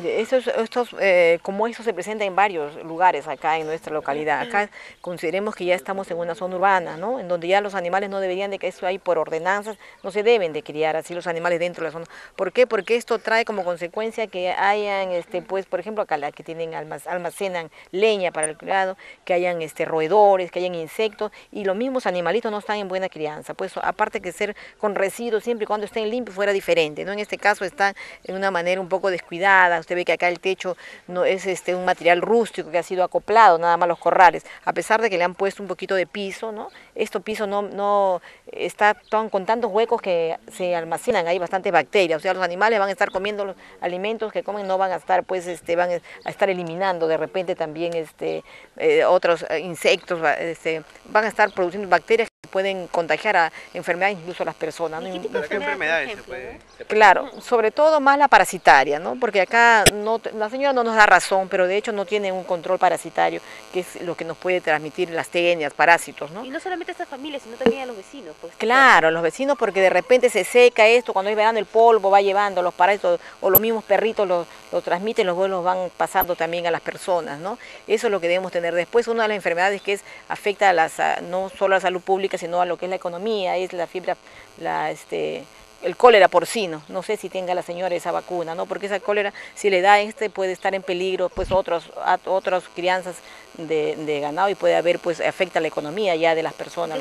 Mire, estos, eh, como eso se presenta en varios lugares acá en nuestra localidad. Acá consideremos que ya estamos en una zona urbana, ¿no? En donde ya los animales no deberían de que eso hay por ordenanzas, no se deben de criar así los animales dentro de la zona. ¿Por qué? Porque esto trae como consecuencia que hayan, este, pues, por ejemplo, acá la que tienen almacenan leña para el criado, que hayan este, roedores, que hayan insectos, y los mismos animalitos no están en buena crianza. Pues aparte que ser con residuos siempre y cuando estén limpios fuera diferente, ¿no? En este caso están en una manera un poco descuidada, usted ve que acá el techo no es este, un material rústico que ha sido acoplado, nada más los corrales, a pesar de que le han puesto un poquito de piso, ¿no? Este piso no, no está con tantos huecos que se almacenan ahí bastantes bacterias, o sea, los animales van a estar comiendo los alimentos que comen, no van a estar, pues, este, van a estar eliminando de repente también este, eh, otros insectos, este, van a estar produciendo bacterias pueden contagiar a enfermedades incluso a las personas. ¿no? ¿Qué, enfermedades se puede, Claro, sobre todo más la parasitaria, ¿no? porque acá no, la señora no nos da razón, pero de hecho no tiene un control parasitario, que es lo que nos puede transmitir las tenias, parásitos. ¿no? Y no solamente a estas familias, sino también a los vecinos. Pues, claro, los vecinos porque de repente se seca esto, cuando es verano el polvo va llevando los parásitos, o los mismos perritos lo, lo transmiten, los vuelos van pasando también a las personas. ¿no? Eso es lo que debemos tener. Después una de las enfermedades que es, afecta a las, no solo a la salud pública, sino a lo que es la economía, es la fibra, la, este, el cólera porcino. No sé si tenga la señora esa vacuna, ¿no? Porque esa cólera, si le da este, puede estar en peligro, pues otros, otras crianzas de, ganado y puede haber, pues afecta la economía ya de las personas.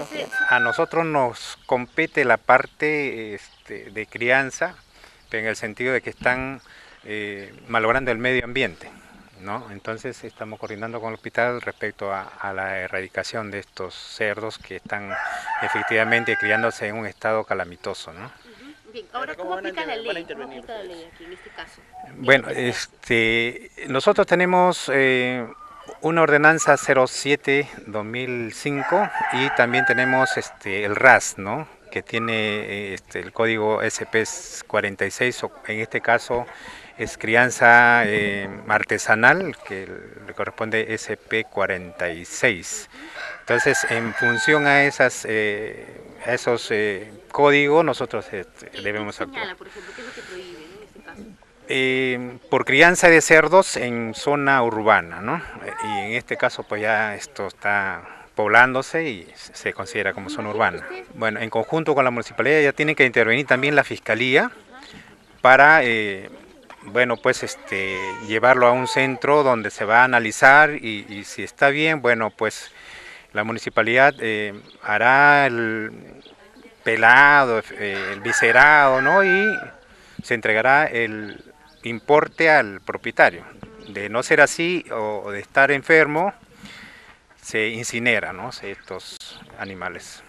a nosotros nos compete la parte este, de crianza, en el sentido de que están eh, malogrando el medio ambiente. Entonces estamos coordinando con el hospital respecto a, la erradicación de estos cerdos que están efectivamente criándose en un estado calamitoso, ¿no? Bien, ahora ¿cómo aplica la ley? ¿Cómo aplica la ley aquí en este caso? Bueno, este, nosotros tenemos eh, una ordenanza 07-2005 y también tenemos este, el RAS, ¿no? que tiene este, el código SP46, en este caso es crianza eh, artesanal, que le corresponde SP46. Entonces, en función a, esas, eh, esos eh, códigos, nosotros debemos actuar. por ejemplo, qué es lo que prohíbe en este caso? por crianza de cerdos en zona urbana, ¿no? Y en este caso, pues ya esto está poblándose y se considera como zona urbana. Bueno, en conjunto con la municipalidad ya tiene que intervenir también la fiscalía para bueno, pues este, llevarlo a un centro donde se va a analizar y, si está bien, bueno, pues la municipalidad eh, hará el pelado, eh, el viscerado, ¿no? Y se entregará el importe al propietario. De no ser así o de estar enfermo, se incinera, ¿no? Estos animales.